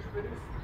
experiência.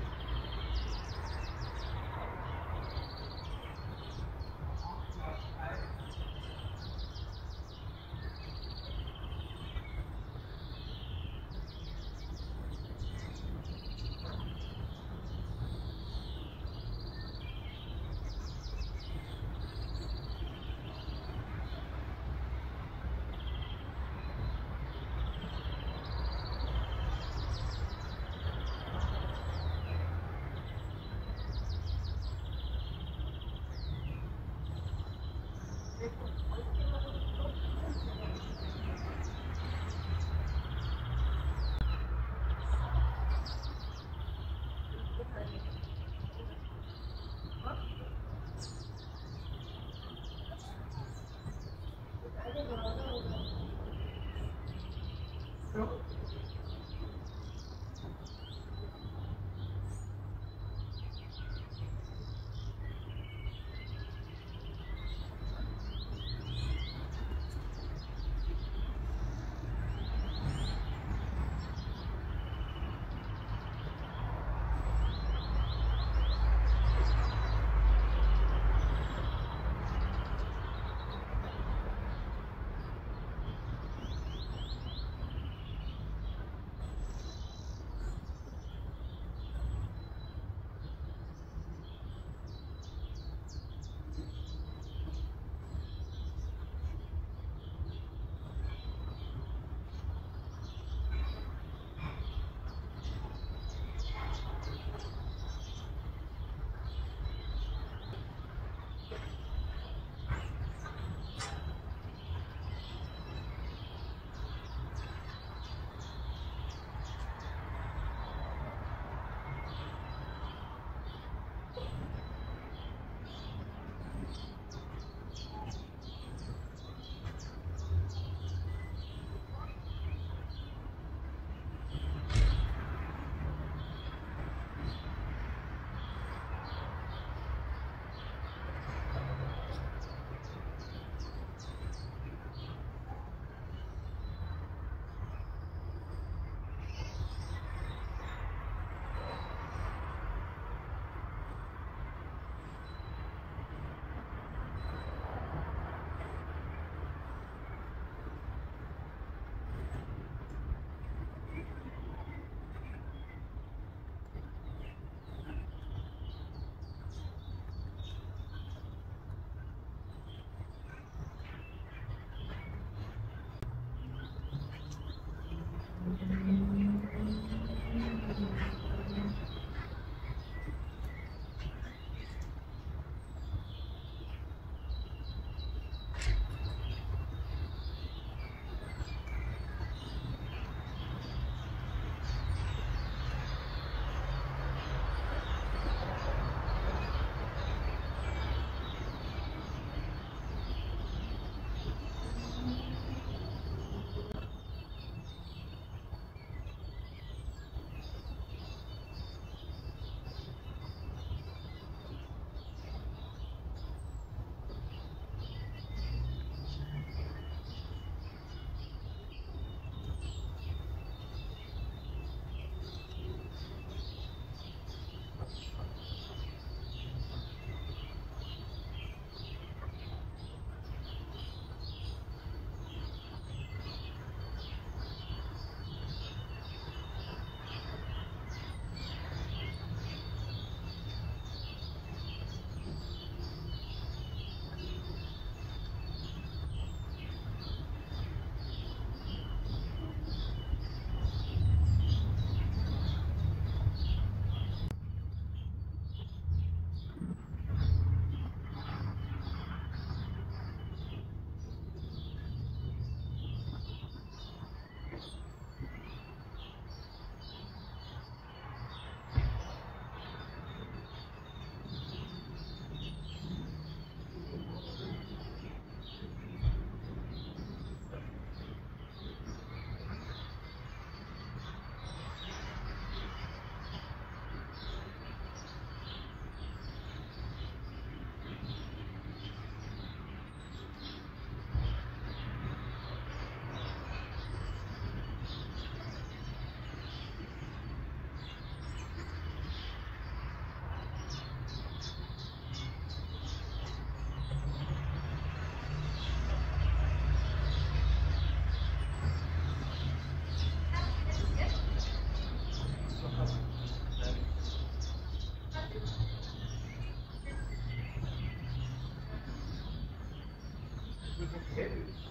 which is heavy.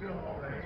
Glory.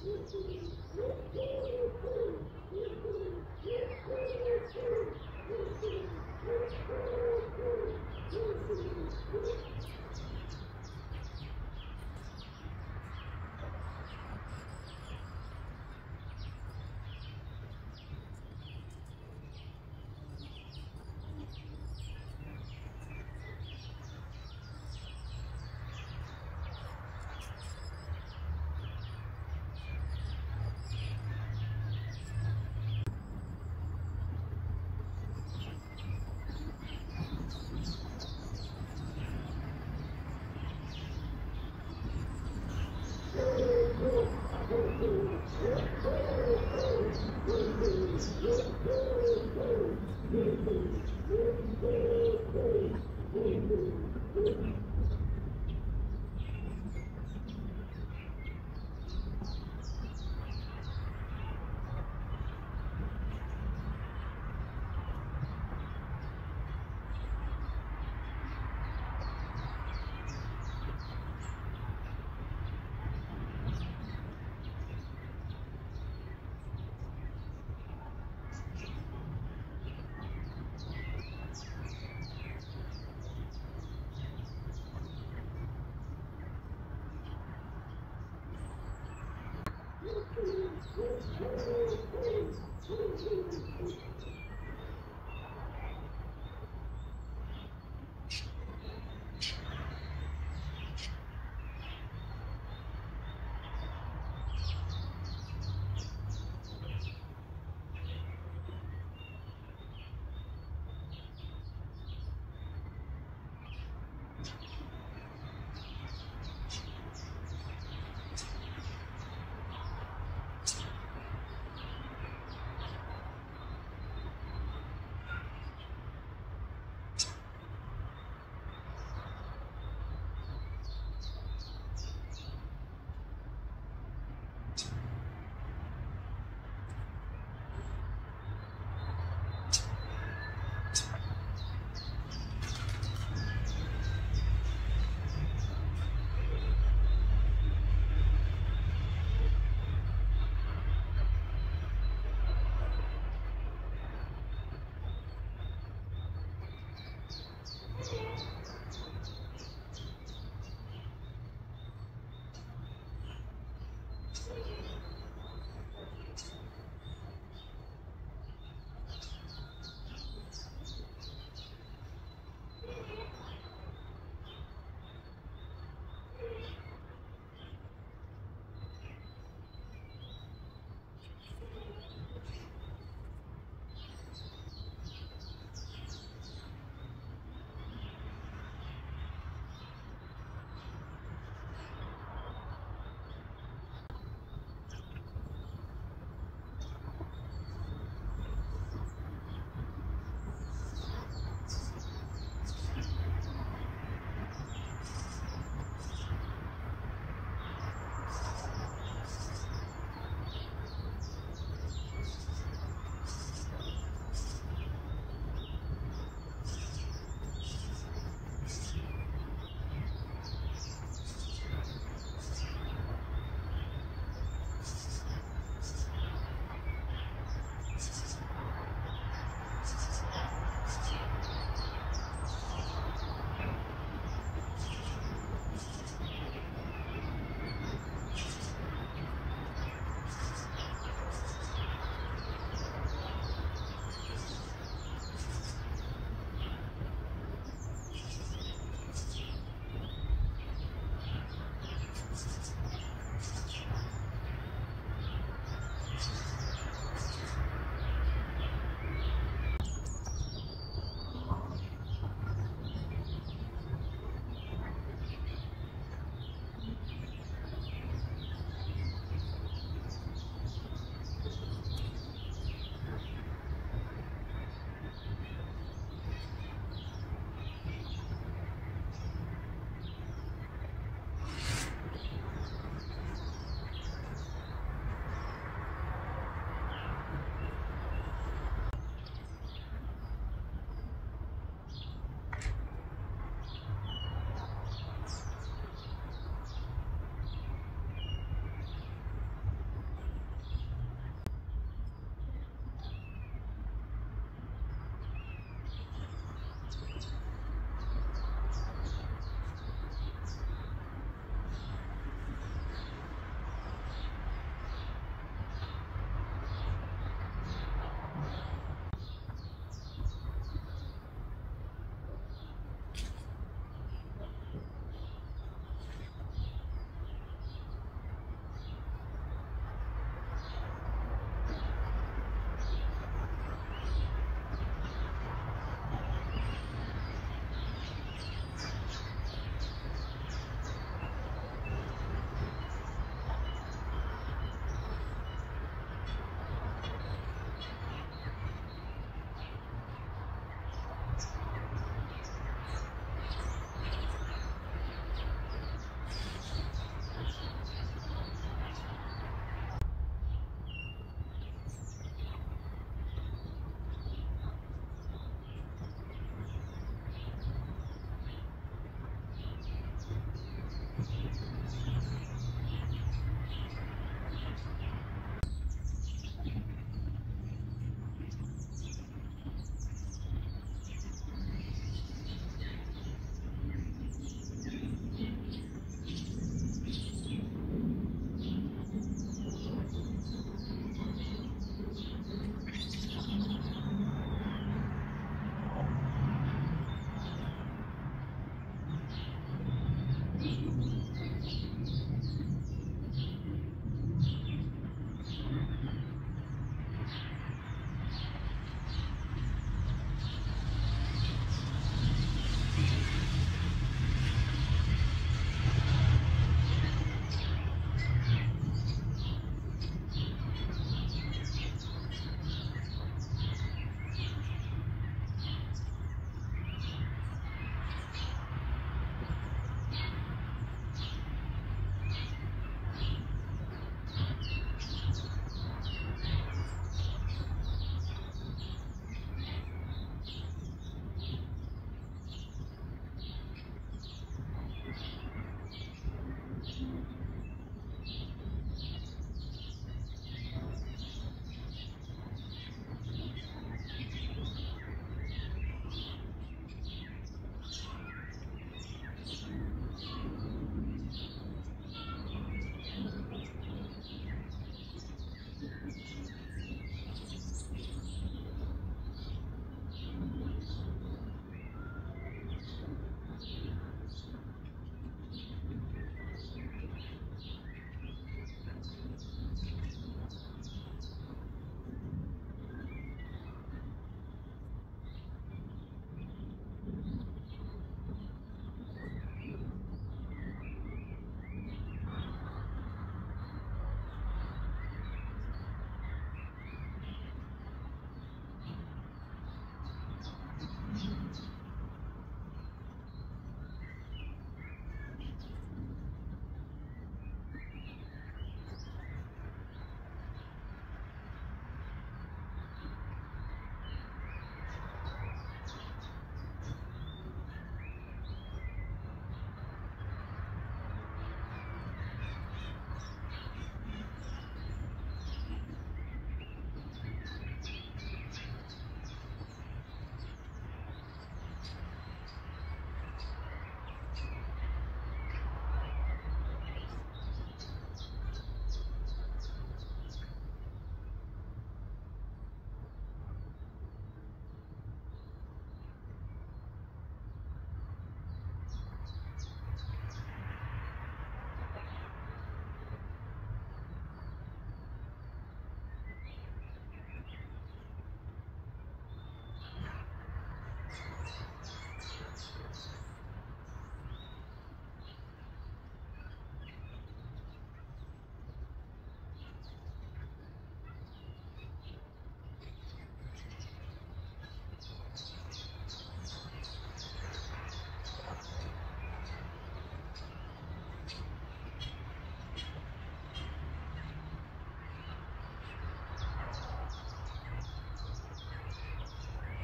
Thank you. Yeah. Thank you.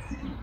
thing.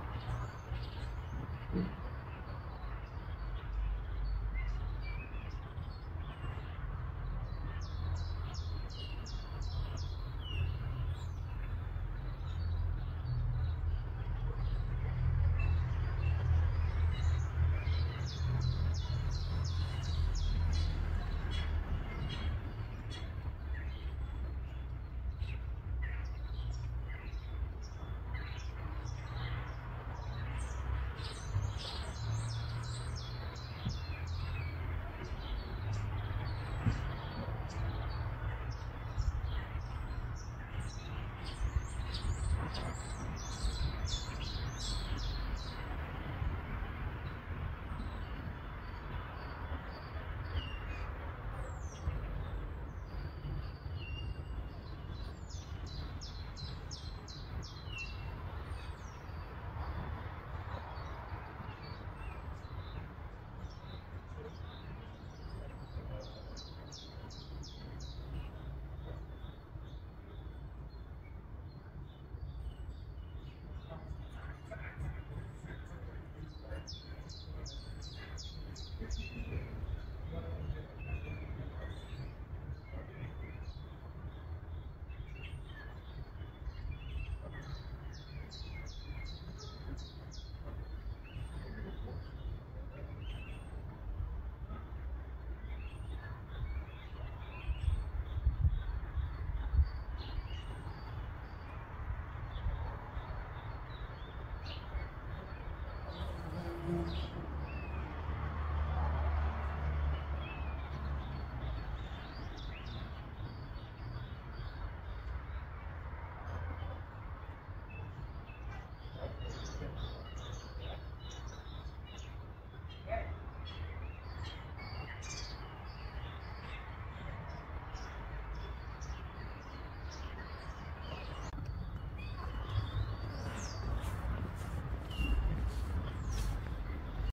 Mm-hmm.